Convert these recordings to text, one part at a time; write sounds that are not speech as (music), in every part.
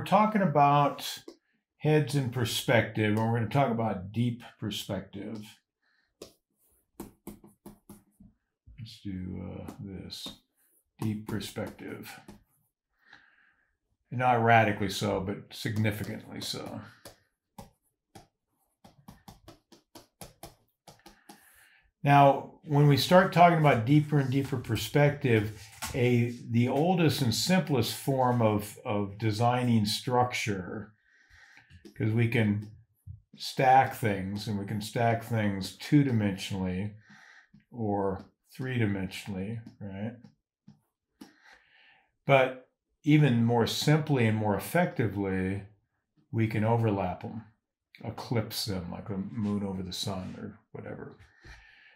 we're talking about heads in perspective, and we're going to talk about deep perspective. Let's do uh, this deep perspective. Not radically so, but significantly so. Now, when we start talking about deeper and deeper perspective, a the oldest and simplest form of, of designing structure, because we can stack things and we can stack things two dimensionally or three dimensionally, right? But even more simply and more effectively, we can overlap them, eclipse them like a moon over the sun or whatever.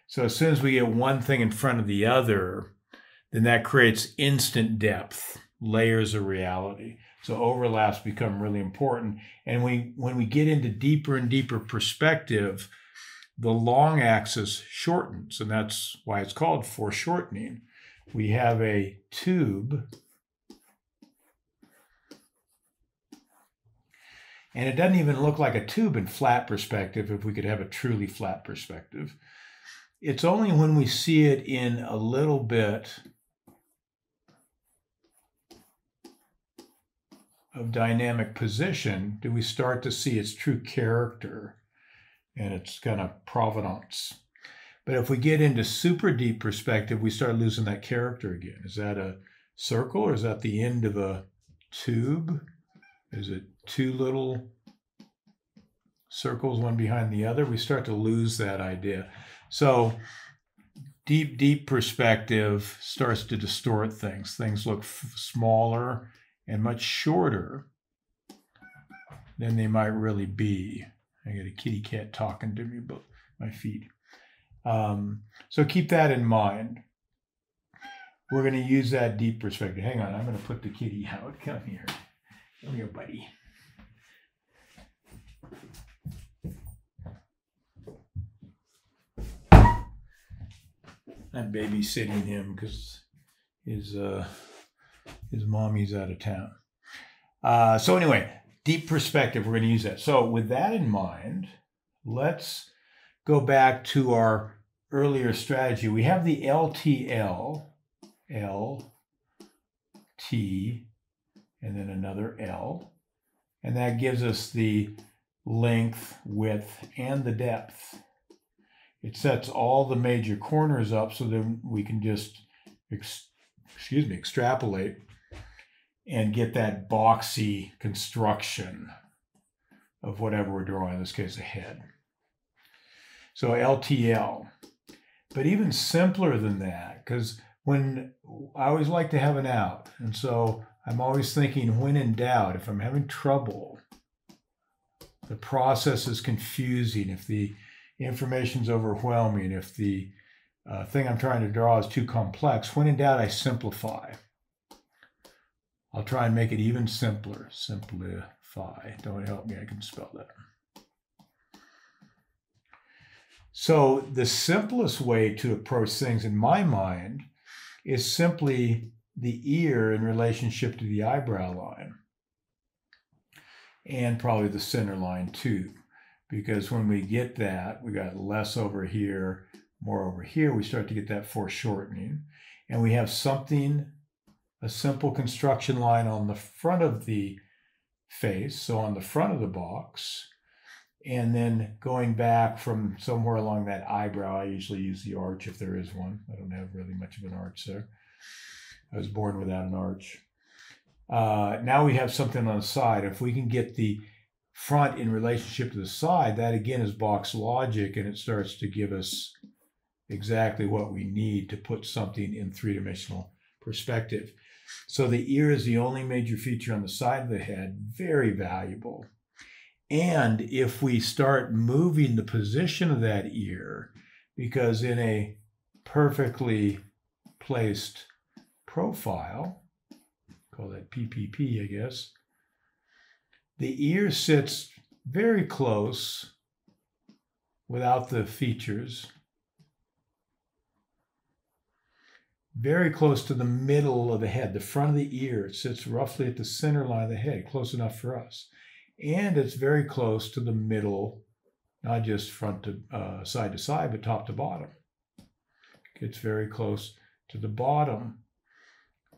So as soon as we get one thing in front of the other, then that creates instant depth, layers of reality. So overlaps become really important. And we, when we get into deeper and deeper perspective, the long axis shortens, and that's why it's called foreshortening. We have a tube, and it doesn't even look like a tube in flat perspective if we could have a truly flat perspective. It's only when we see it in a little bit of dynamic position do we start to see its true character and its kind of provenance. But if we get into super deep perspective, we start losing that character again. Is that a circle or is that the end of a tube? Is it two little circles, one behind the other? We start to lose that idea. So, deep, deep perspective starts to distort things. Things look smaller and much shorter than they might really be. I got a kitty cat talking to me about my feet. Um, so keep that in mind. We're going to use that deep perspective. Hang on, I'm going to put the kitty (laughs) out. Come here. Come here, buddy. I'm babysitting him because his uh, his mommy's out of town. Uh, so anyway, deep perspective, we're going to use that. So with that in mind, let's go back to our earlier strategy. We have the LTL, L, T, and then another L. And that gives us the length, width, and the depth. It sets all the major corners up so then we can just, excuse me, extrapolate and get that boxy construction of whatever we're drawing, in this case, a head. So LTL. But even simpler than that, because when I always like to have an out. And so I'm always thinking, when in doubt, if I'm having trouble, the process is confusing, if the information's overwhelming, if the uh, thing I'm trying to draw is too complex, when in doubt, I simplify. I'll try and make it even simpler. Simplify. Don't help me, I can spell that. So the simplest way to approach things in my mind is simply the ear in relationship to the eyebrow line. And probably the center line too. Because when we get that, we got less over here, more over here, we start to get that foreshortening. And we have something a simple construction line on the front of the face, so on the front of the box, and then going back from somewhere along that eyebrow. I usually use the arch if there is one. I don't have really much of an arch there. I was born without an arch. Uh, now we have something on the side. If we can get the front in relationship to the side, that again is box logic and it starts to give us exactly what we need to put something in three dimensional perspective. So the ear is the only major feature on the side of the head, very valuable. And if we start moving the position of that ear, because in a perfectly placed profile, call that PPP, I guess, the ear sits very close without the features very close to the middle of the head, the front of the ear. It sits roughly at the center line of the head, close enough for us. And it's very close to the middle, not just front to uh, side to side, but top to bottom. It's very close to the bottom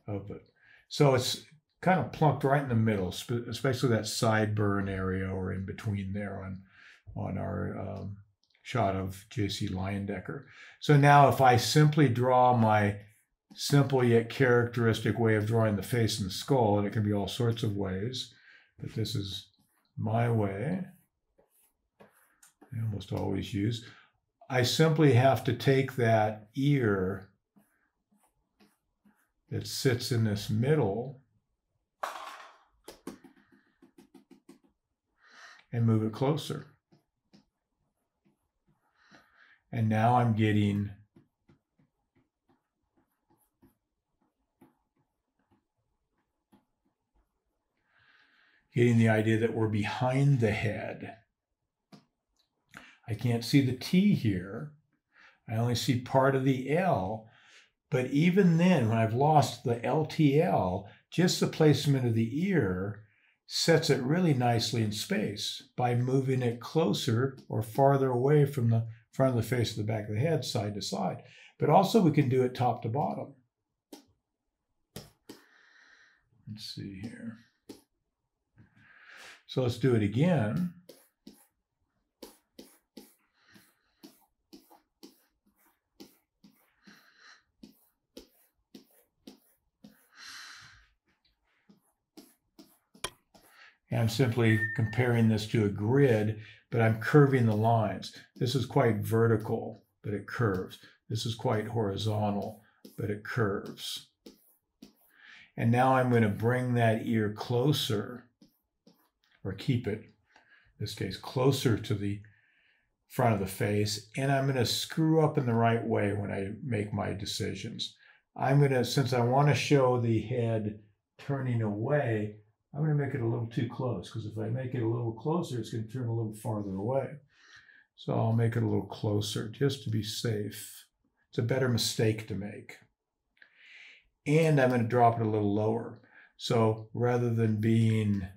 of it. So it's kind of plunked right in the middle, especially that sideburn area or in between there on, on our um, shot of J.C. Leyendecker. So now if I simply draw my simple yet characteristic way of drawing the face and skull, and it can be all sorts of ways, but this is my way. I almost always use. I simply have to take that ear that sits in this middle and move it closer. And now I'm getting getting the idea that we're behind the head. I can't see the T here. I only see part of the L. But even then, when I've lost the LTL, just the placement of the ear sets it really nicely in space by moving it closer or farther away from the front of the face of the back of the head, side to side. But also we can do it top to bottom. Let's see here. So let's do it again. I'm simply comparing this to a grid, but I'm curving the lines. This is quite vertical, but it curves. This is quite horizontal, but it curves. And now I'm going to bring that ear closer or keep it, in this case, closer to the front of the face. And I'm going to screw up in the right way when I make my decisions. I'm going to, since I want to show the head turning away, I'm going to make it a little too close because if I make it a little closer, it's going to turn a little farther away. So I'll make it a little closer just to be safe. It's a better mistake to make. And I'm going to drop it a little lower. So rather than being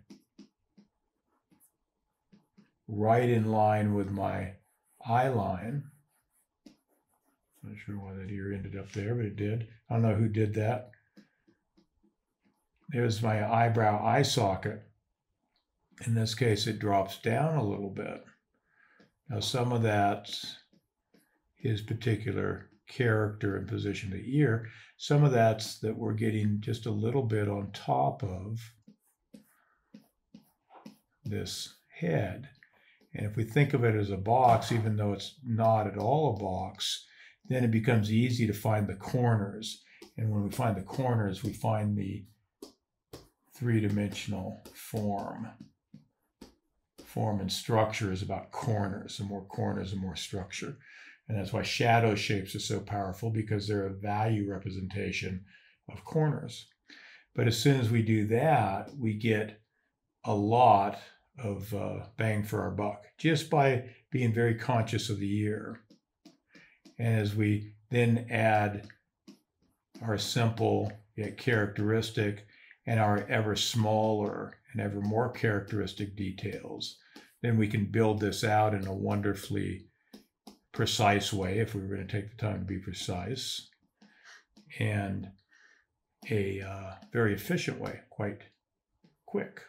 right in line with my eye line. Not sure why that ear ended up there, but it did. I don't know who did that. There's my eyebrow eye socket. In this case, it drops down a little bit. Now, some of that's his particular character and position of the ear. Some of that's that we're getting just a little bit on top of this head. And if we think of it as a box, even though it's not at all a box, then it becomes easy to find the corners. And when we find the corners, we find the three-dimensional form. Form and structure is about corners. The more corners, the more structure. And that's why shadow shapes are so powerful because they're a value representation of corners. But as soon as we do that, we get a lot of uh, bang for our buck just by being very conscious of the year. And as we then add our simple yet characteristic and our ever smaller and ever more characteristic details, then we can build this out in a wonderfully precise way if we were going to take the time to be precise and a uh, very efficient way, quite quick.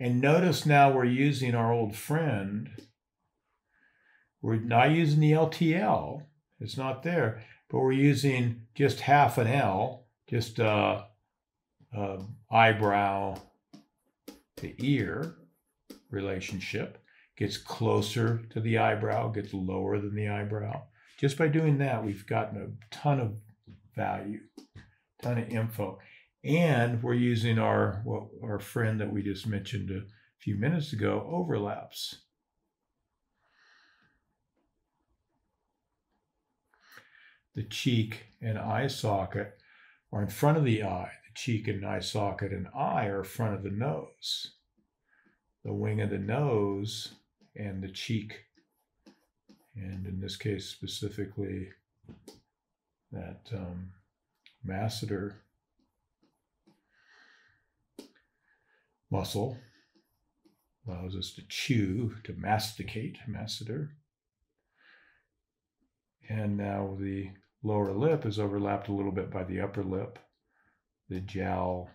And notice now we're using our old friend. We're not using the LTL, it's not there, but we're using just half an L, just uh, uh, eyebrow to ear relationship. Gets closer to the eyebrow, gets lower than the eyebrow. Just by doing that, we've gotten a ton of value, ton of info. And we're using our, what, our friend that we just mentioned a few minutes ago, overlaps. The cheek and eye socket are in front of the eye. The cheek and eye socket and eye are front of the nose. The wing of the nose and the cheek, and in this case specifically, that um, masseter muscle allows us to chew, to masticate, masseter. And now the lower lip is overlapped a little bit by the upper lip, the jowl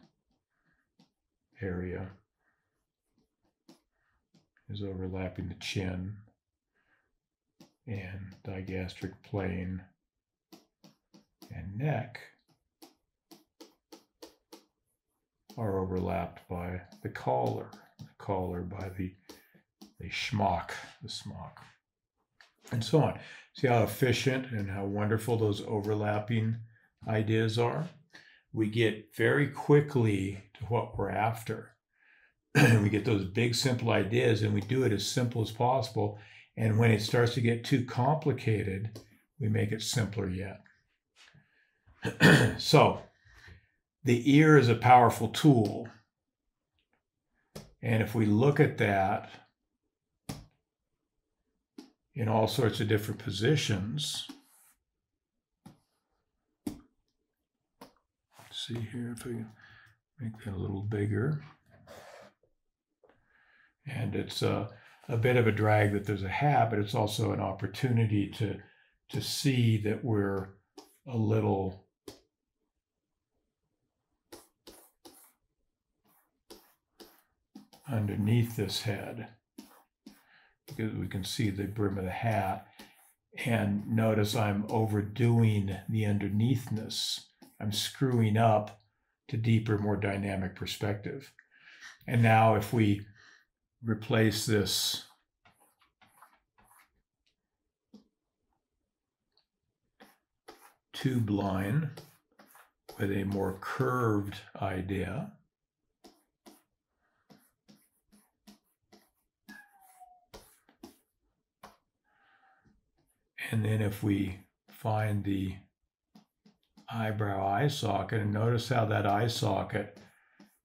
area is overlapping the chin and digastric plane and neck are overlapped by the collar, the collar by the, the schmock, the smock, and so on. See how efficient and how wonderful those overlapping ideas are? We get very quickly to what we're after. (clears throat) we get those big, simple ideas and we do it as simple as possible. And when it starts to get too complicated, we make it simpler yet. (clears throat) so, the ear is a powerful tool. And if we look at that in all sorts of different positions, see here if I can make that a little bigger. And it's a, a bit of a drag that there's a hat, but it's also an opportunity to to see that we're a little underneath this head because we can see the brim of the hat. And notice I'm overdoing the underneathness. I'm screwing up to deeper, more dynamic perspective. And now if we replace this tube line with a more curved idea, And then if we find the eyebrow eye socket, and notice how that eye socket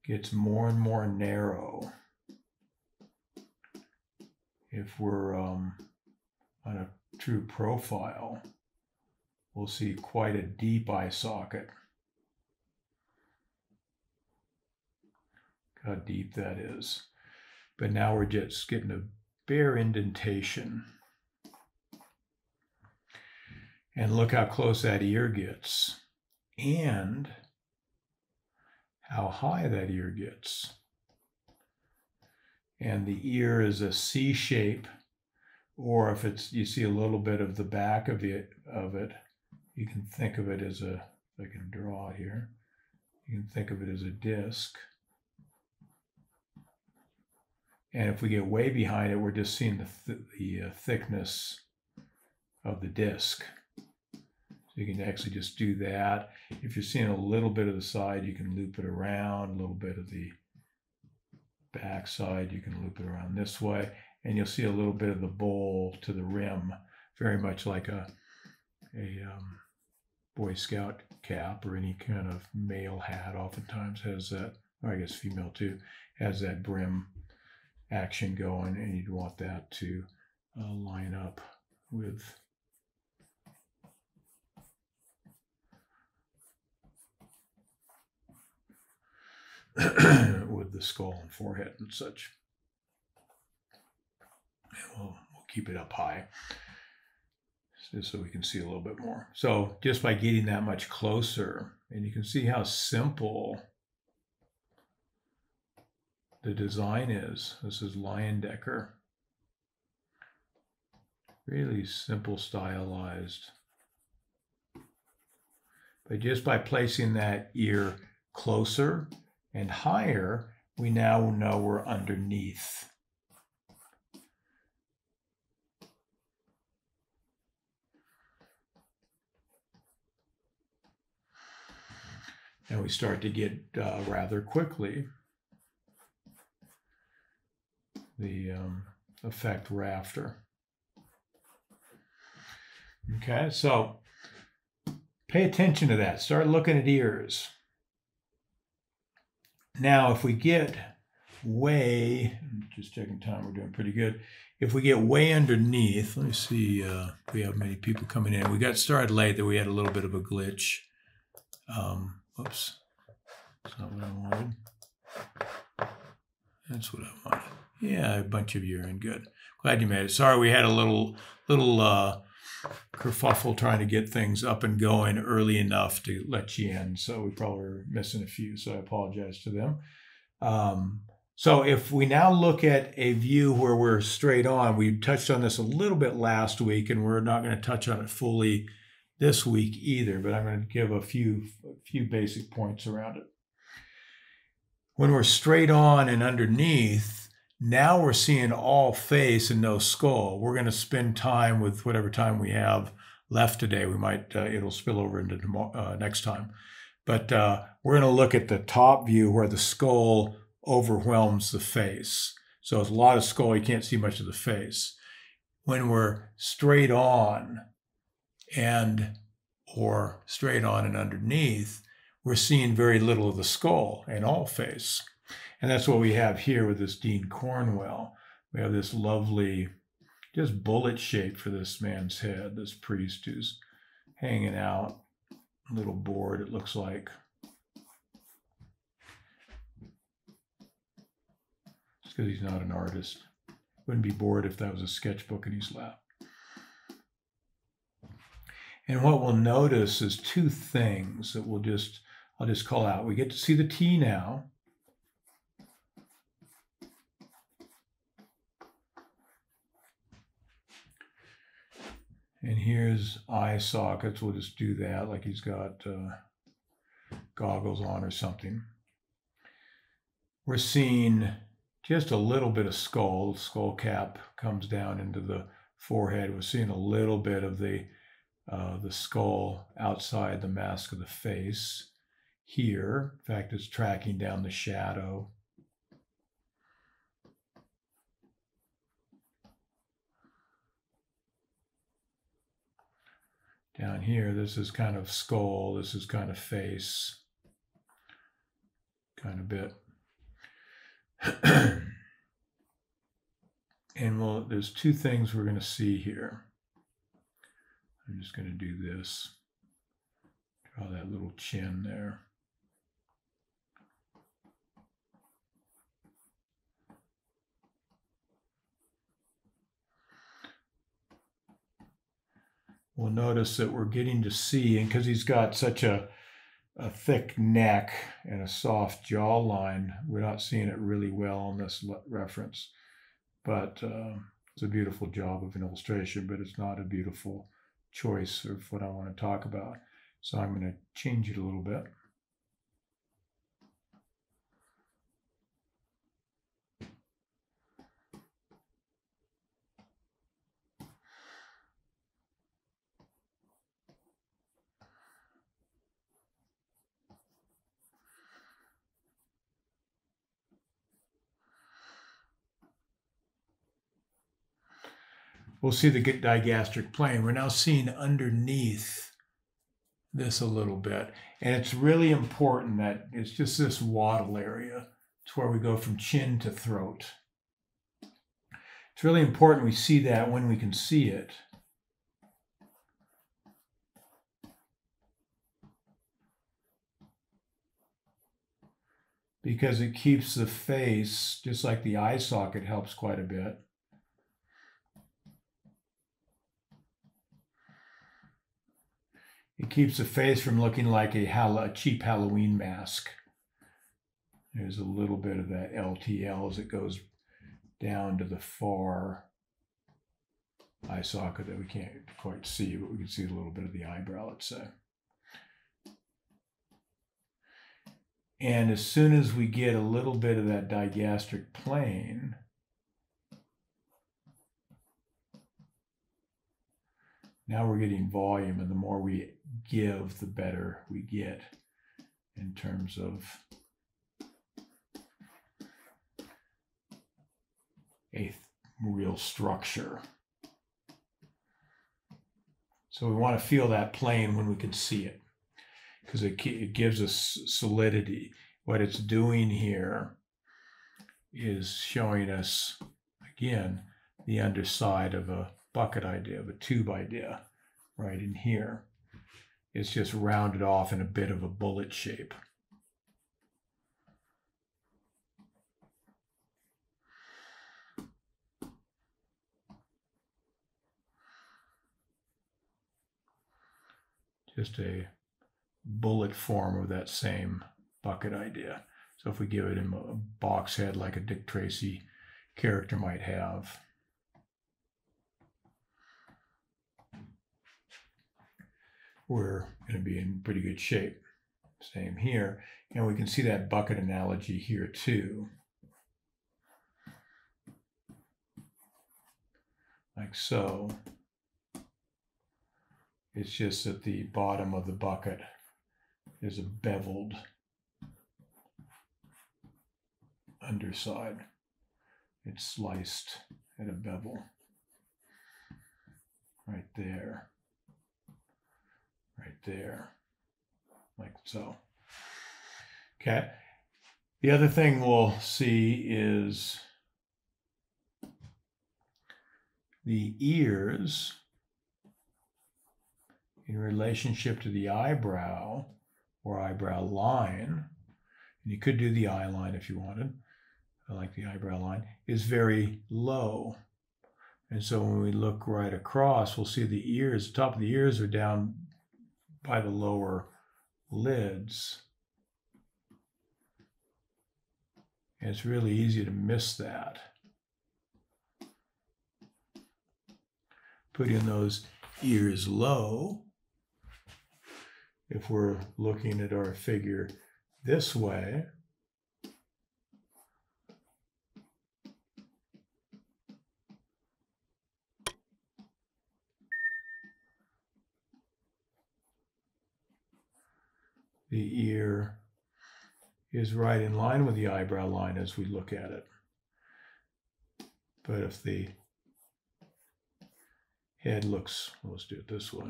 gets more and more narrow. If we're um, on a true profile, we'll see quite a deep eye socket. How deep that is. But now we're just getting a bare indentation. And look how close that ear gets and how high that ear gets. And the ear is a C shape, or if it's you see a little bit of the back of it of it, you can think of it as a I can draw here, you can think of it as a disc. And if we get way behind it, we're just seeing the, th the uh, thickness of the disc. So you can actually just do that. If you're seeing a little bit of the side, you can loop it around, a little bit of the back side, you can loop it around this way, and you'll see a little bit of the bowl to the rim, very much like a, a um, Boy Scout cap or any kind of male hat oftentimes has that, or I guess female too, has that brim action going, and you'd want that to uh, line up with (clears throat) with the skull and forehead and such. And we'll, we'll keep it up high just so we can see a little bit more. So just by getting that much closer, and you can see how simple the design is. This is Leyendecker. Really simple, stylized. But just by placing that ear closer, and higher, we now know we're underneath. And we start to get uh, rather quickly the um, effect we're after. Okay, so pay attention to that. Start looking at ears. Now, if we get way, just checking time, we're doing pretty good. if we get way underneath, let me see uh, if we have many people coming in. We got started late, that we had a little bit of a glitch. Um, whoops, that's not what I wanted. That's what I wanted. Yeah, a bunch of you are in. Good. Glad you made it. Sorry, we had a little little uh, kerfuffle trying to get things up and going early enough to let you in. So we probably were missing a few. So I apologize to them. Um, so if we now look at a view where we're straight on, we touched on this a little bit last week, and we're not going to touch on it fully this week either, but I'm going to give a few, a few basic points around it. When we're straight on and underneath, now we're seeing all face and no skull. We're going to spend time with whatever time we have left today. We might, uh, it'll spill over into tomorrow, uh, next time. But uh, we're going to look at the top view where the skull overwhelms the face. So it's a lot of skull, you can't see much of the face. When we're straight on and or straight on and underneath, we're seeing very little of the skull and all face. And that's what we have here with this Dean Cornwell. We have this lovely, just bullet shape for this man's head, this priest who's hanging out, a little board, it looks like. because he's not an artist. Wouldn't be bored if that was a sketchbook in his lap. And what we'll notice is two things that we'll just, I'll just call out. We get to see the T now. And here's eye sockets. We'll just do that like he's got uh, goggles on or something. We're seeing just a little bit of skull. Skull cap comes down into the forehead. We're seeing a little bit of the uh, the skull outside the mask of the face here. In fact, it's tracking down the shadow. Down here, this is kind of skull, this is kind of face, kind of bit. (clears throat) and well, there's two things we're going to see here. I'm just going to do this. Draw that little chin there. We'll notice that we're getting to see, and because he's got such a a thick neck and a soft jawline. We're not seeing it really well in this reference, but uh, it's a beautiful job of an illustration, but it's not a beautiful choice of what I want to talk about. So I'm going to change it a little bit. We'll see the digastric plane. We're now seeing underneath this a little bit. And it's really important that it's just this wattle area. It's where we go from chin to throat. It's really important we see that when we can see it. Because it keeps the face, just like the eye socket helps quite a bit, It keeps the face from looking like a, a cheap Halloween mask. There's a little bit of that LTL as it goes down to the far eye socket that we can't quite see, but we can see a little bit of the eyebrow, let's say. And as soon as we get a little bit of that digastric plane, now we're getting volume, and the more we give, the better we get in terms of a real structure. So we want to feel that plane when we can see it because it, it gives us solidity. What it's doing here is showing us, again, the underside of a bucket idea, of a tube idea, right in here. It's just rounded off in a bit of a bullet shape. Just a bullet form of that same bucket idea. So if we give it a box head like a Dick Tracy character might have. We're going to be in pretty good shape. Same here. And we can see that bucket analogy here too. Like so. It's just that the bottom of the bucket is a beveled underside. It's sliced at a bevel right there, right there, like so. Okay. The other thing we'll see is the ears in relationship to the eyebrow or eyebrow line. And you could do the eye line if you wanted. I like the eyebrow line, is very low. And so when we look right across, we'll see the ears, the top of the ears are down by the lower lids. And it's really easy to miss that. Putting those ears low, if we're looking at our figure this way, the ear is right in line with the eyebrow line as we look at it. But if the head looks, let's do it this way.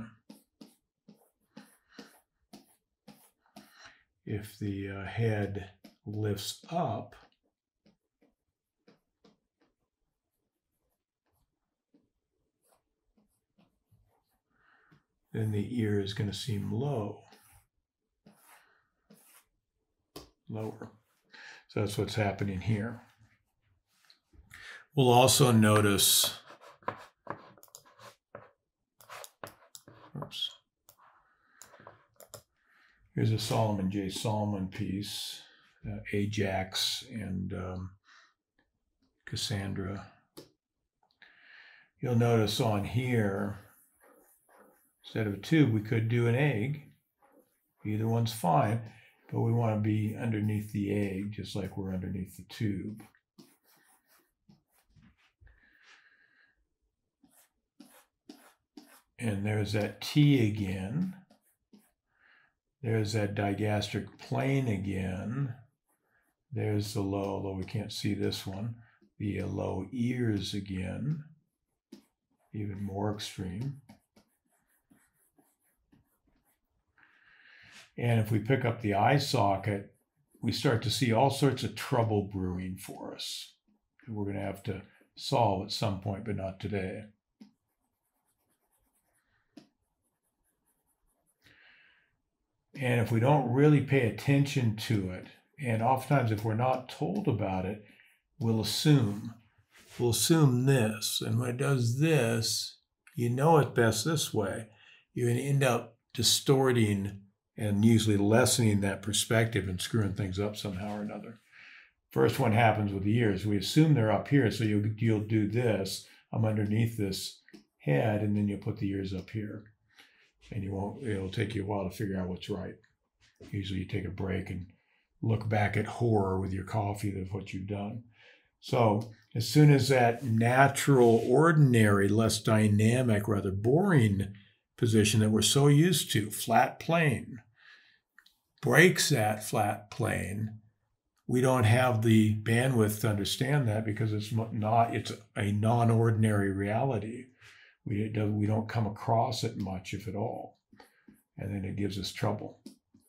If the uh, head lifts up, then the ear is going to seem low lower. So that's what's happening here. We'll also notice, oops, here's a Solomon J. Solomon piece, uh, Ajax and um, Cassandra. You'll notice on here, instead of a tube, we could do an egg. Either one's fine but we want to be underneath the egg, just like we're underneath the tube. And there's that T again. There's that digastric plane again. There's the low, although we can't see this one, the low ears again, even more extreme. And if we pick up the eye socket, we start to see all sorts of trouble brewing for us. We're going to have to solve at some point, but not today. And if we don't really pay attention to it, and oftentimes if we're not told about it, we'll assume. We'll assume this. And when it does this, you know it best this way. You're going to end up distorting and usually lessening that perspective and screwing things up somehow or another. First one happens with the ears. We assume they're up here, so you'll, you'll do this. I'm underneath this head, and then you'll put the ears up here. And you won't, it'll take you a while to figure out what's right. Usually you take a break and look back at horror with your coffee of what you've done. So as soon as that natural, ordinary, less dynamic, rather boring position that we're so used to, flat plane, breaks that flat plane, we don't have the bandwidth to understand that because it's not it's a non-ordinary reality. We we don't come across it much, if at all, and then it gives us trouble.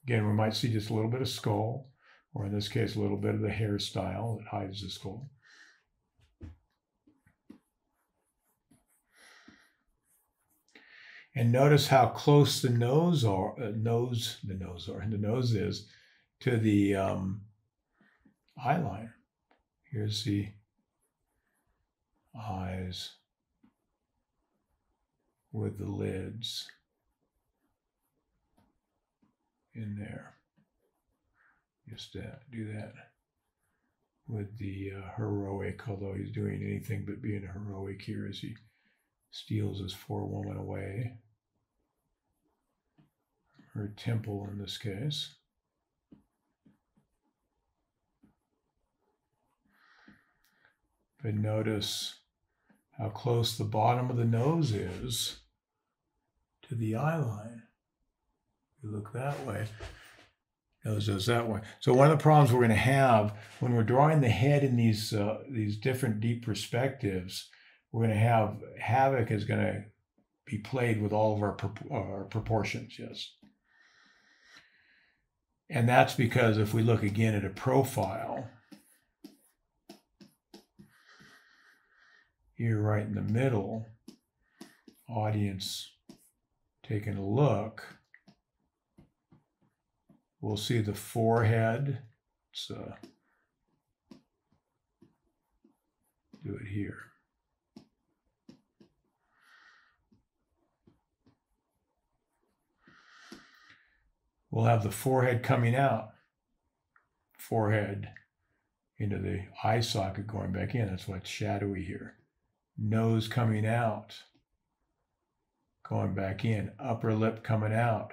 Again, we might see just a little bit of skull, or in this case, a little bit of the hairstyle that hides the skull. And notice how close the nose are, uh, nose, the nose are, the nose is to the um, eye line. Here's the eyes with the lids in there. Just that, do that with the uh, heroic, although he's doing anything but being heroic here as he steals his forewoman away. Her temple in this case. But notice how close the bottom of the nose is to the eye line. You look that way, nose goes that way. So one of the problems we're going to have when we're drawing the head in these uh, these different deep perspectives, we're going to have havoc is going to be played with all of our, our proportions. Yes. And that's because if we look again at a profile, here right in the middle, audience taking a look, we'll see the forehead. So uh, do it here. We'll have the forehead coming out, forehead into the eye socket going back in. That's why it's shadowy here. Nose coming out, going back in, upper lip coming out,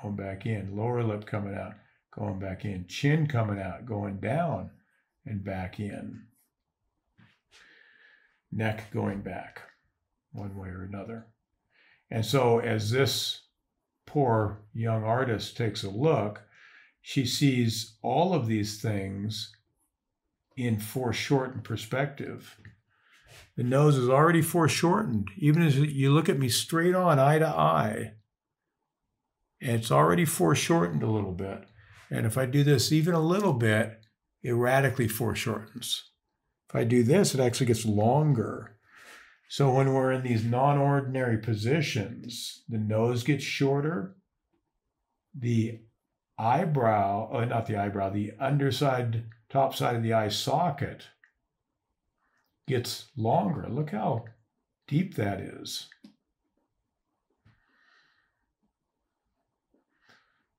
going back in, lower lip coming out, going back in, chin coming out, going down and back in, neck going back one way or another. And so as this poor young artist takes a look, she sees all of these things in foreshortened perspective the nose is already foreshortened. Even as you look at me straight on, eye to eye, it's already foreshortened a little bit. And if I do this even a little bit, it radically foreshortens. If I do this, it actually gets longer. So when we're in these non-ordinary positions, the nose gets shorter, the eyebrow, oh, not the eyebrow, the underside, top side of the eye socket gets longer. Look how deep that is.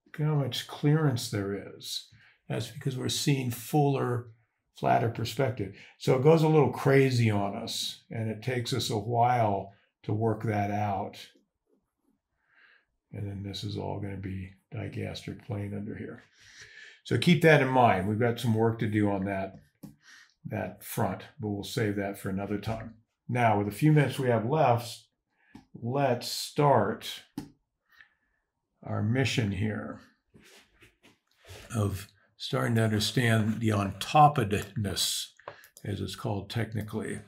Look how much clearance there is. That's because we're seeing fuller, flatter perspective. So it goes a little crazy on us, and it takes us a while to work that out. And then this is all going to be digastric plane under here. So keep that in mind. We've got some work to do on that that front, but we'll save that for another time. Now, with a few minutes we have left, let's start our mission here of starting to understand the ontopodness, as it's called technically.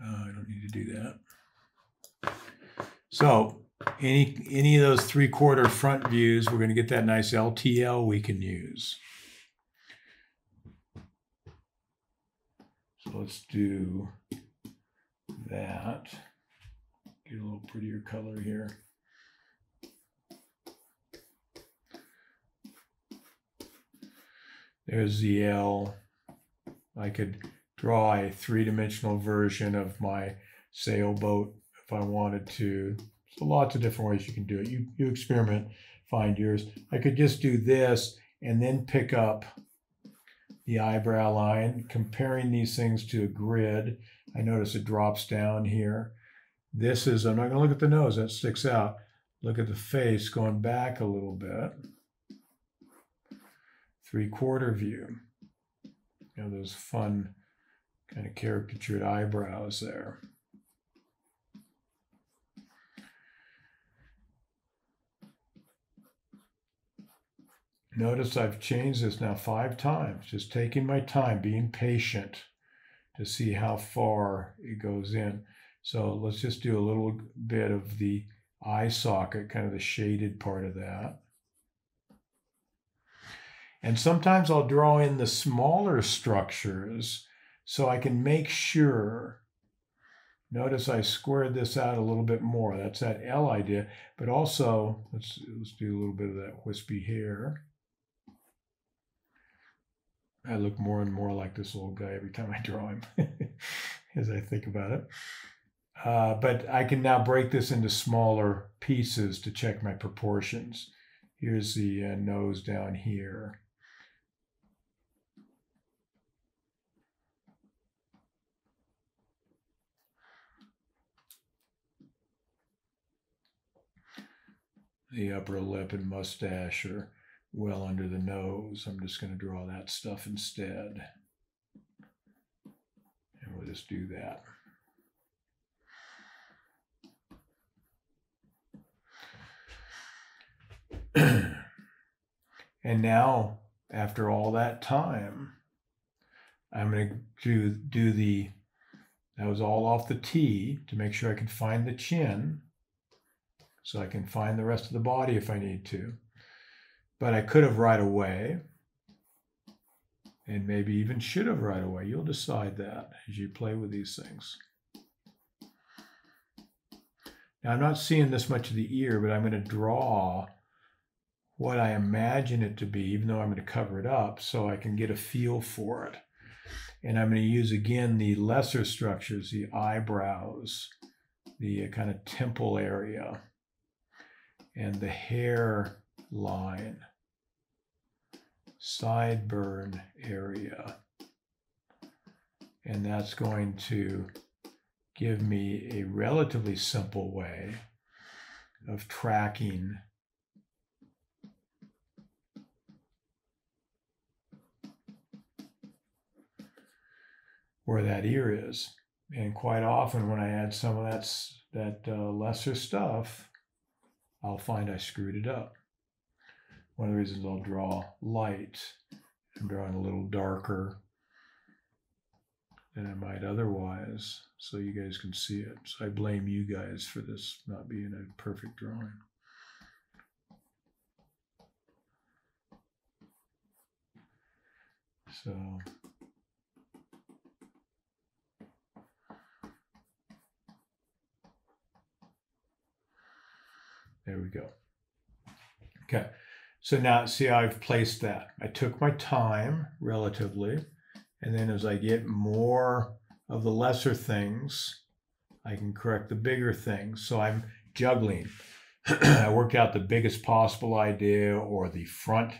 Uh, I don't need to do that. So any any of those three quarter front views, we're going to get that nice LTL we can use. So let's do that. Get a little prettier color here. There's the L. I could draw a three-dimensional version of my sailboat if I wanted to. So lots of different ways you can do it. You, you experiment, find yours. I could just do this and then pick up the eyebrow line, comparing these things to a grid. I notice it drops down here. This is, I'm not going to look at the nose, that sticks out. Look at the face going back a little bit. Three quarter view. You know, those fun kind of caricatured eyebrows there. Notice I've changed this now five times, just taking my time, being patient to see how far it goes in. So let's just do a little bit of the eye socket, kind of the shaded part of that. And sometimes I'll draw in the smaller structures so I can make sure Notice I squared this out a little bit more. That's that L idea. But also, let's, let's do a little bit of that wispy hair. I look more and more like this old guy every time I draw him (laughs) as I think about it. Uh, but I can now break this into smaller pieces to check my proportions. Here's the uh, nose down here. The upper lip and mustache are well under the nose. I'm just going to draw that stuff instead. And we'll just do that. (clears throat) and now, after all that time, I'm going to do, do the, that was all off the T to make sure I could find the chin so I can find the rest of the body if I need to. But I could have right away, and maybe even should have right away. You'll decide that as you play with these things. Now, I'm not seeing this much of the ear, but I'm going to draw what I imagine it to be, even though I'm going to cover it up, so I can get a feel for it. And I'm going to use again the lesser structures, the eyebrows, the uh, kind of temple area and the hair line, sideburn area. And that's going to give me a relatively simple way of tracking where that ear is. And quite often when I add some of that, that uh, lesser stuff, I'll find I screwed it up. One of the reasons I'll draw light, I'm drawing a little darker than I might otherwise, so you guys can see it. So I blame you guys for this not being a perfect drawing. So There we go. Okay. So now see I've placed that. I took my time relatively. And then as I get more of the lesser things, I can correct the bigger things. So I'm juggling. (clears throat) I work out the biggest possible idea or the front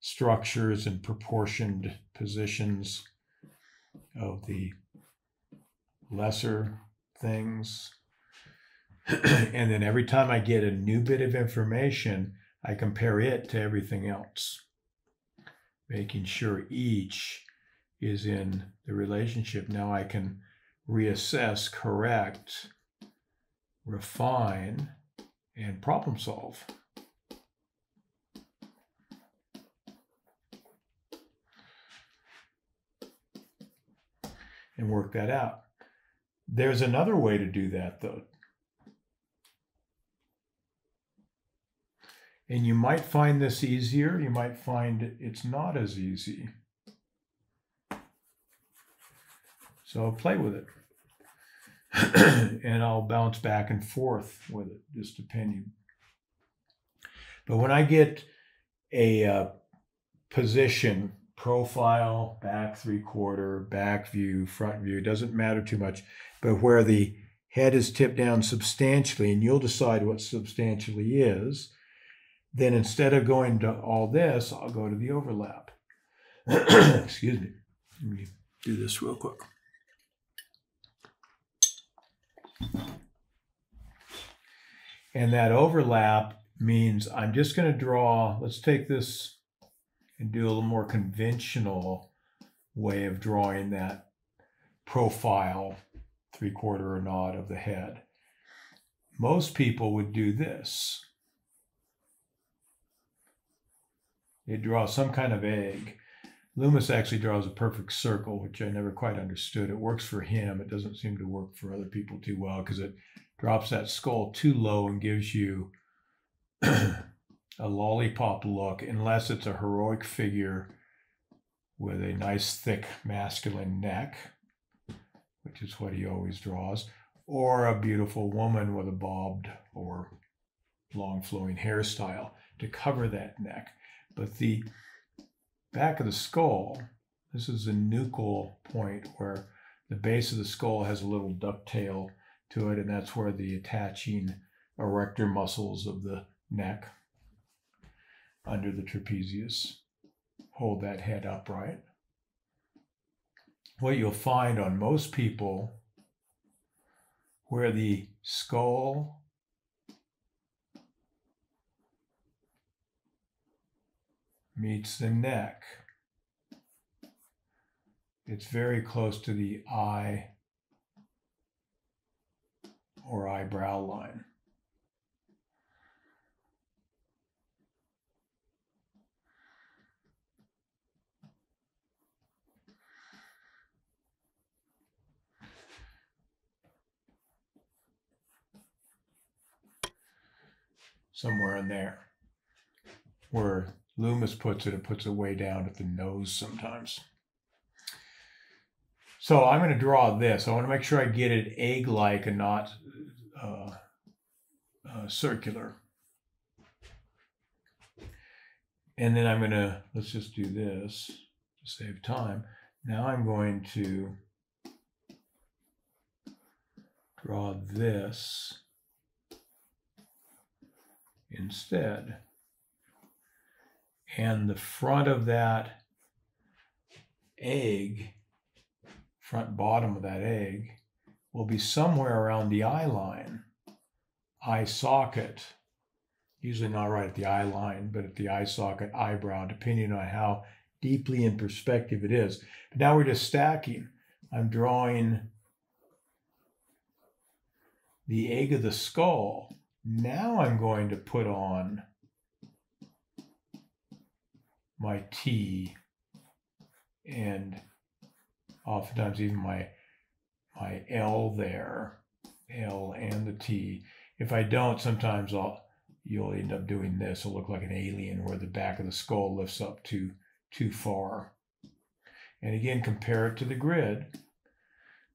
structures and proportioned positions of the lesser things (clears throat) and then every time I get a new bit of information, I compare it to everything else, making sure each is in the relationship. Now I can reassess, correct, refine, and problem solve. And work that out. There's another way to do that, though. And you might find this easier, you might find it's not as easy. So play with it. (clears throat) and I'll bounce back and forth with it, just depending. But when I get a uh, position, profile, back three quarter, back view, front view, doesn't matter too much, but where the head is tipped down substantially, and you'll decide what substantially is, then instead of going to all this, I'll go to the overlap. (clears throat) Excuse me. Let me do this real quick. And that overlap means I'm just going to draw, let's take this and do a little more conventional way of drawing that profile, three quarter or not of the head. Most people would do this. It draws some kind of egg. Loomis actually draws a perfect circle, which I never quite understood. It works for him. It doesn't seem to work for other people too well because it drops that skull too low and gives you (clears throat) a lollipop look, unless it's a heroic figure with a nice, thick, masculine neck, which is what he always draws, or a beautiful woman with a bobbed or long flowing hairstyle to cover that neck. But the back of the skull, this is the nuchal point where the base of the skull has a little ducktail to it, and that's where the attaching erector muscles of the neck under the trapezius hold that head upright. What you'll find on most people where the skull meets the neck. It's very close to the eye or eyebrow line. Somewhere in there where Loomis puts it, it puts it way down at the nose sometimes. So I'm going to draw this. I want to make sure I get it egg-like and not uh, uh, circular. And then I'm going to, let's just do this to save time. Now I'm going to draw this instead and the front of that egg, front bottom of that egg, will be somewhere around the eye line, eye socket, usually not right at the eye line, but at the eye socket, eyebrow, depending on how deeply in perspective it is. But now we're just stacking. I'm drawing the egg of the skull. Now I'm going to put on my T and oftentimes even my my L there, L and the T. If I don't, sometimes I'll you'll end up doing this. It'll look like an alien where the back of the skull lifts up too too far. And again, compare it to the grid.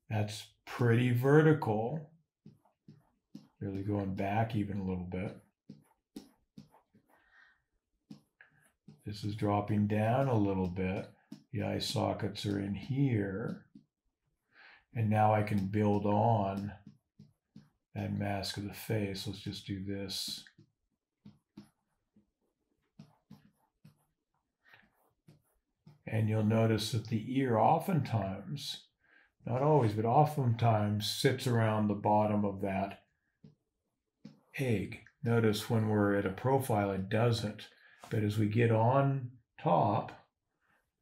That's pretty vertical. Really going back even a little bit. This is dropping down a little bit. The eye sockets are in here. And now I can build on that mask of the face. Let's just do this. And you'll notice that the ear oftentimes, not always, but oftentimes sits around the bottom of that egg. Notice when we're at a profile, it doesn't. But as we get on top,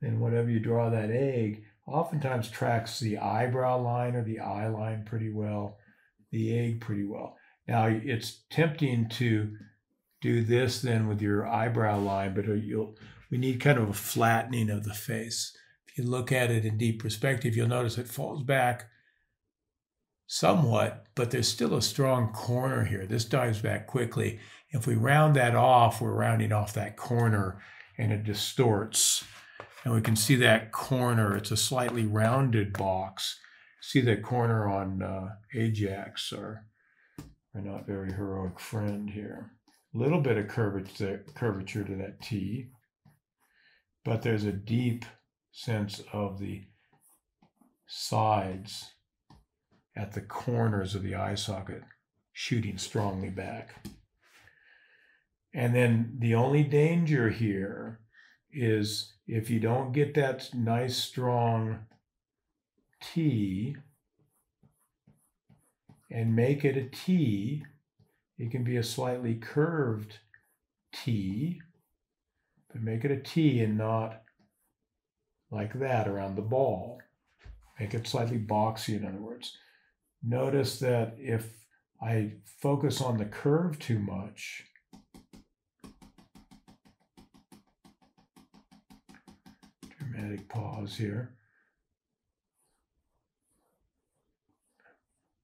then whatever you draw that egg, oftentimes tracks the eyebrow line or the eye line pretty well, the egg pretty well. Now it's tempting to do this then with your eyebrow line, but uh, you'll we need kind of a flattening of the face. If you look at it in deep perspective, you'll notice it falls back somewhat, but there's still a strong corner here. This dives back quickly. If we round that off, we're rounding off that corner and it distorts. And we can see that corner, it's a slightly rounded box. See that corner on uh, Ajax, our, our not very heroic friend here. A little bit of curvature, curvature to that T, but there's a deep sense of the sides at the corners of the eye socket, shooting strongly back. And then the only danger here is if you don't get that nice strong T and make it a T, it can be a slightly curved T, but make it a T and not like that around the ball. Make it slightly boxy, in other words. Notice that if I focus on the curve too much, dramatic pause here.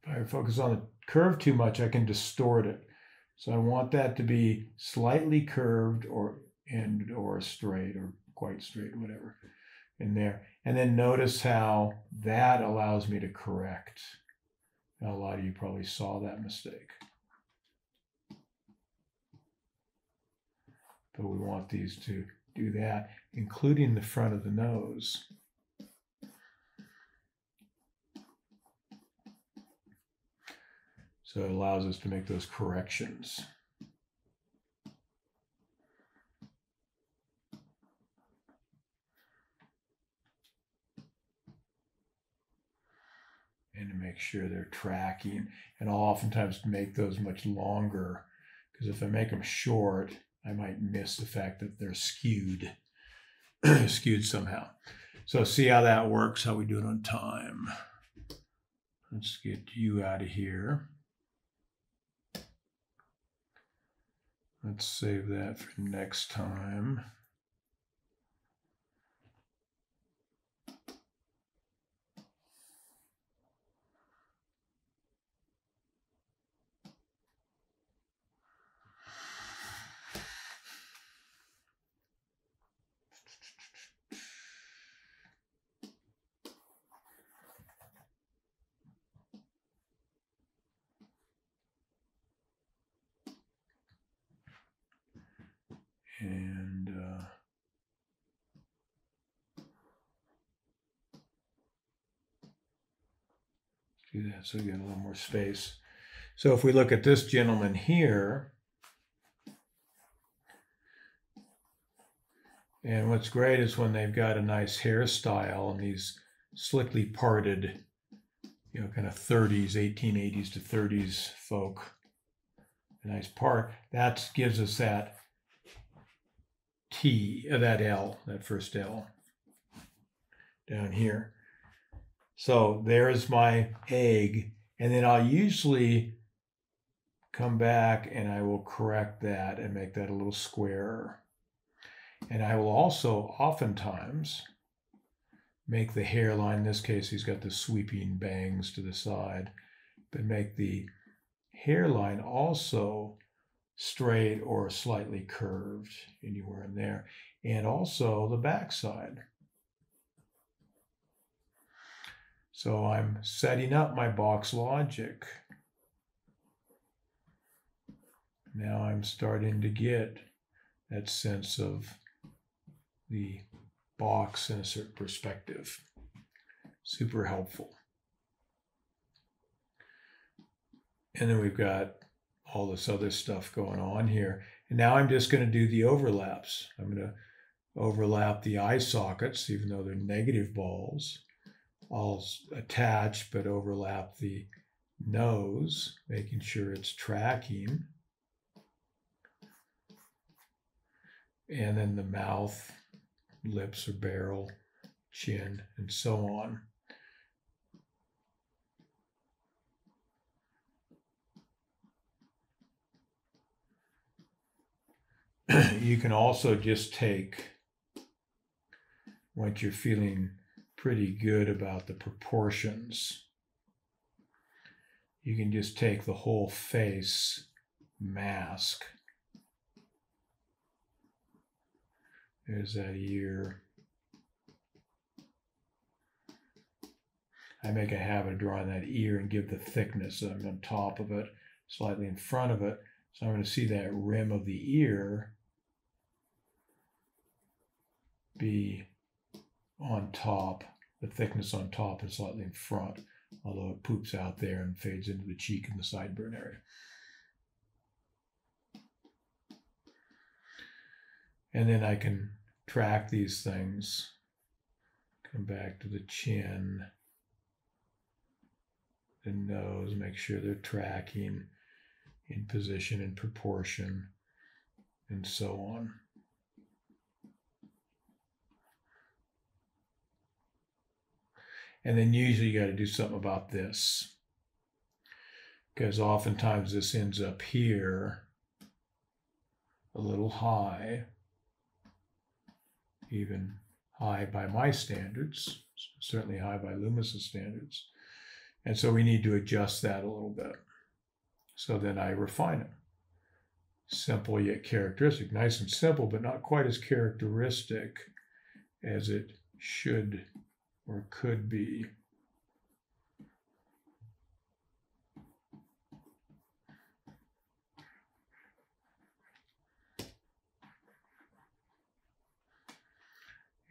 If I focus on the curve too much, I can distort it. So I want that to be slightly curved or and or straight or quite straight, whatever, in there. And then notice how that allows me to correct Now, a lot of you probably saw that mistake. But we want these to do that, including the front of the nose. So it allows us to make those corrections. Make sure they're tracking. And I'll oftentimes make those much longer because if I make them short, I might miss the fact that they're skewed, (clears throat) skewed somehow. So see how that works, how we do it on time. Let's get you out of here. Let's save that for next time. Do that so we get a little more space. So if we look at this gentleman here, and what's great is when they've got a nice hairstyle and these slickly parted, you know, kind of 30s, 1880s to 30s folk, a nice part, that gives us that T, uh, that L, that first L down here. So there's my egg. And then I'll usually come back and I will correct that and make that a little squarer. And I will also oftentimes make the hairline, in this case, he's got the sweeping bangs to the side, but make the hairline also straight or slightly curved anywhere in there. And also the backside. So I'm setting up my box logic. Now I'm starting to get that sense of the box in a certain perspective. Super helpful. And then we've got all this other stuff going on here. And now I'm just going to do the overlaps. I'm going to overlap the eye sockets, even though they're negative balls. I'll attach but overlap the nose, making sure it's tracking. And then the mouth, lips or barrel, chin, and so on. (clears throat) you can also just take once you're feeling pretty good about the proportions. You can just take the whole face mask. There's that ear I make a habit of drawing that ear and give the thickness I'm on top of it slightly in front of it. So I'm going to see that rim of the ear be on top, the thickness on top and slightly in front, although it poops out there and fades into the cheek and the sideburn area. And then I can track these things. Come back to the chin, the nose, make sure they're tracking in position and proportion, and so on. And then usually you got to do something about this. Because oftentimes this ends up here a little high, even high by my standards, certainly high by Loomis's standards. And so we need to adjust that a little bit. So then I refine it. Simple yet characteristic, nice and simple, but not quite as characteristic as it should or could be.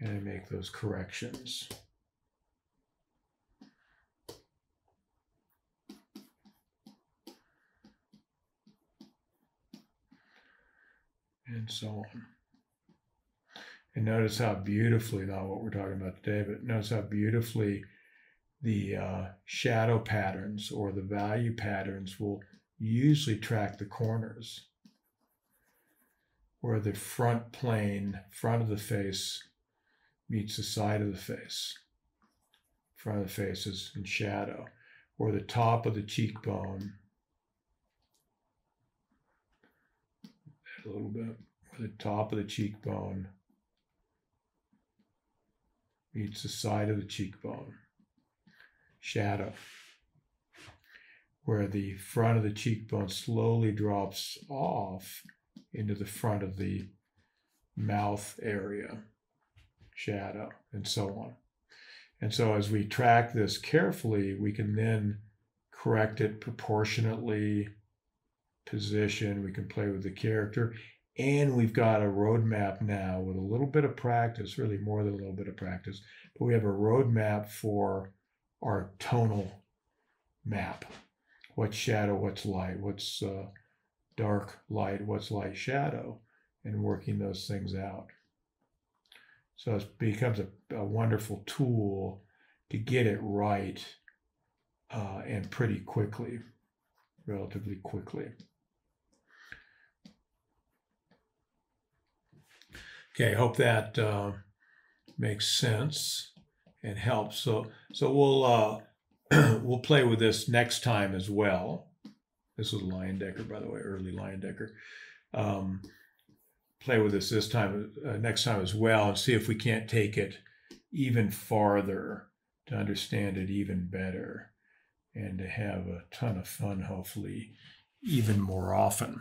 And I make those corrections. and so on. And notice how beautifully, not what we're talking about today, but notice how beautifully the uh, shadow patterns or the value patterns will usually track the corners where the front plane, front of the face, meets the side of the face. Front of the face is in shadow, or the top of the cheekbone. A little bit, where the top of the cheekbone meets the side of the cheekbone. Shadow, where the front of the cheekbone slowly drops off into the front of the mouth area, shadow, and so on. And so as we track this carefully, we can then correct it proportionately, position, we can play with the character, and we've got a roadmap now with a little bit of practice, really more than a little bit of practice, but we have a roadmap for our tonal map. What's shadow, what's light, what's uh, dark light, what's light shadow, and working those things out. So it becomes a, a wonderful tool to get it right uh, and pretty quickly, relatively quickly. Okay, I hope that uh, makes sense and helps. So, so we'll uh, (clears throat) we'll play with this next time as well. This is was Leyendecker, by the way, early Leyendecker. Um, play with this this time, uh, next time as well, and see if we can't take it even farther to understand it even better and to have a ton of fun, hopefully, even more often.